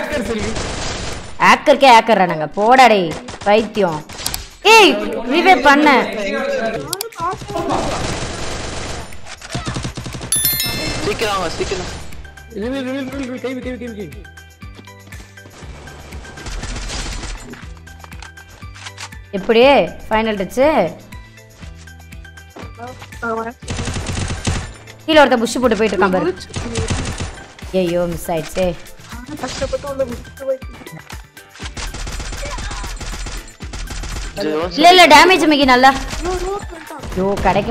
Hacker சொல்லி ஹேக்கருக்கே ஹேக்கர்றானுங்க போடா டேய் பைத்தியம். ஏய் ரிவே பண்ண. சீக்கிரம் சீக்கிரம். ரிவீல் ரிவீல் ரிவீல் கை கை கை கை எப்படி? ஃபைனல் டச்சு கீழே ஒருத்தன் புஷ் போட்டு போயிட்டு இருக்கான் பாரு. ஐயோ மிஸ் ஆயிடுச்சே. கஷ்டப்பட்டு உள்ள விட்டு இல்ல இல்ல டேமேஜ் மிக்கி நல்லா. ஐயோ கிடைக்க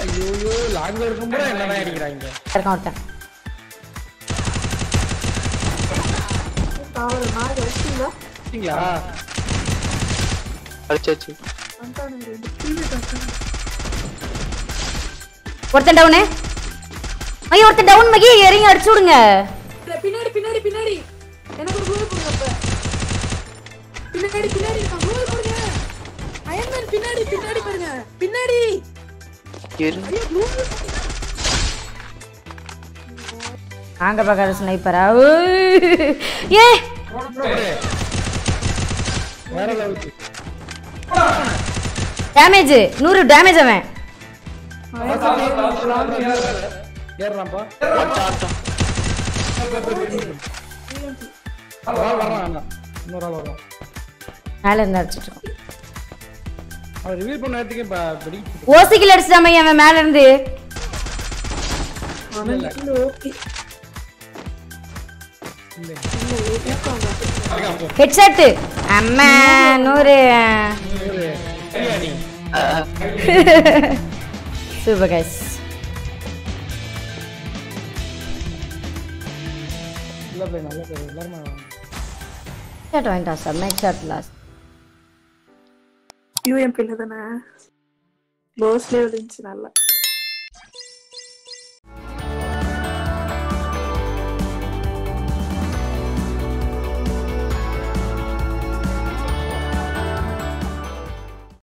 ஐயோ லாங்ல இருக்கும்போது என்னடா இருக்கான் ஒருத்தன் வச்சிங்களா அடிச்சாச்சு. வந்துட்டாங்க ஒருத்தன் டவுனு ஐயோ ஒருத்தன் டவுன் மகி இறங்கி அடிச்சு விடுங்க. பின்னாடி பின்னாடி பின்னாடி. எனக்கு ஒரு குளூ போடுங்க அப்ப. பின்னாடி பின்னாடி குளூ போடுங்க அயன்மேன் பின்னாடி பின்னாடி பாருங்க. பின்னாடி. ஐயோ நாங்க பார்க்காத ஸ்னைப்பரா ஏ! டேமேஜ் நூறு டேமேஜ் அவன். அண்ணா இன்னொரு ஆள் வரான் மேல இருந்து அடிச்சிட்டு இருக்கோம் அவன் ரிவீல் பண்ண நேரத்துக்கு இப்போ வெடிக்க ஓசிக்கில் அடிச்சிட்டாம அவன் மேல இருந்து. ஹெட்ஷாட் அம்மா நூறு. சூப்பர் கைஸ் நல்ல பிள்ளை நல்ல பிள்ளை எல்லாருமே வாங்கிட்டான் சார் ஹெட்ஷாட் லாஸ்ட் யூஎம்பில தானே? போஸ்லேயே விழுந்துச்சு நல்லா.